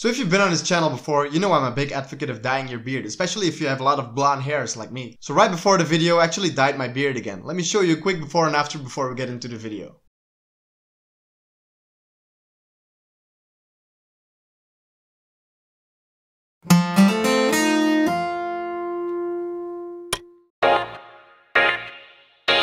So if you've been on this channel before, you know I'm a big advocate of dyeing your beard, especially if you have a lot of blonde hairs like me. So right before the video, I actually dyed my beard again. Let me show you a quick before and after before we get into the video.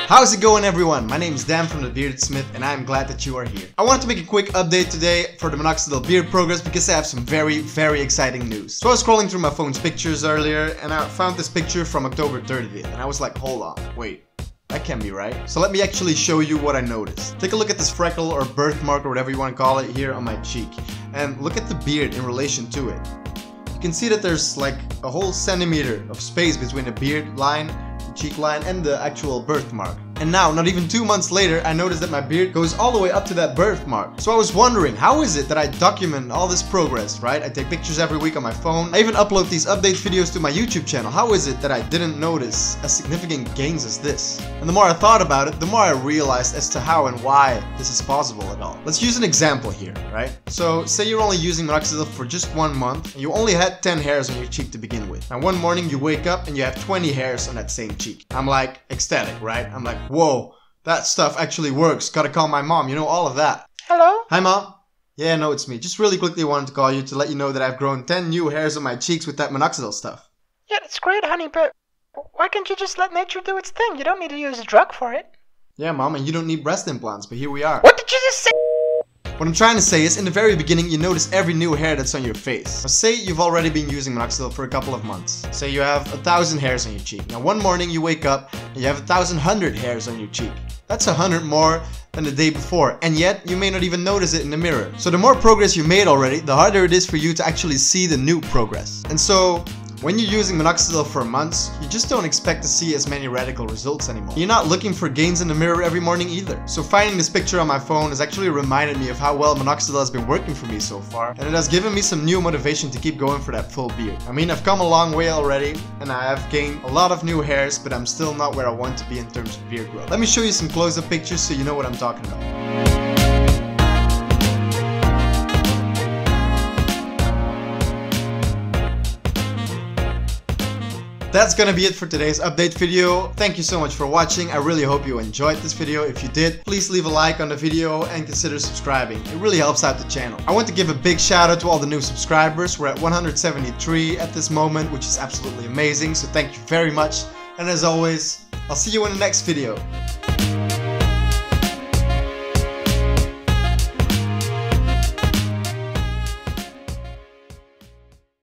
How's it going everyone? My name is Dan from The Bearded Smith and I am glad that you are here. I wanted to make a quick update today for the Minoxidil beard progress because I have some very, very exciting news. So I was scrolling through my phone's pictures earlier and I found this picture from October 30th and I was like, hold on, wait. That can be right. So let me actually show you what I noticed. Take a look at this freckle or birthmark or whatever you want to call it here on my cheek. And look at the beard in relation to it. You can see that there's like a whole centimeter of space between the beard line cheek line and the actual birthmark. And now, not even two months later, I noticed that my beard goes all the way up to that birthmark. So I was wondering, how is it that I document all this progress, right? I take pictures every week on my phone. I even upload these update videos to my YouTube channel. How is it that I didn't notice as significant gains as this? And the more I thought about it, the more I realized as to how and why this is possible at all. Let's use an example here, right? So say you're only using Minoxidil for just one month, and you only had 10 hairs on your cheek to begin with. And one morning you wake up and you have 20 hairs on that same cheek. I'm like ecstatic, right? I'm like, whoa, that stuff actually works. Gotta call my mom, you know, all of that. Hello? Hi, mom. Yeah, no, it's me. Just really quickly wanted to call you to let you know that I've grown 10 new hairs on my cheeks with that minoxidil stuff. Yeah, that's great, honey, but why can't you just let nature do its thing? You don't need to use a drug for it. Yeah, mom, and you don't need breast implants, but here we are. What did you just say? What I'm trying to say is, in the very beginning, you notice every new hair that's on your face. Now, say you've already been using minoxidil for a couple of months. Say you have a thousand hairs on your cheek. Now, one morning you wake up and you have a thousand hundred hairs on your cheek. That's a hundred more than the day before, and yet you may not even notice it in the mirror. So the more progress you made already, the harder it is for you to actually see the new progress. And so, when you're using minoxidil for months, you just don't expect to see as many radical results anymore. You're not looking for gains in the mirror every morning either. So finding this picture on my phone has actually reminded me of how well minoxidil has been working for me so far, and it has given me some new motivation to keep going for that full beard. I mean, I've come a long way already, and I have gained a lot of new hairs, but I'm still not where I want to be in terms of beard growth. Let me show you some close-up pictures so you know what I'm talking about. That's gonna be it for today's update video. Thank you so much for watching. I really hope you enjoyed this video. If you did, please leave a like on the video and consider subscribing. It really helps out the channel. I want to give a big shout out to all the new subscribers. We're at 173 at this moment, which is absolutely amazing. So thank you very much. And as always, I'll see you in the next video.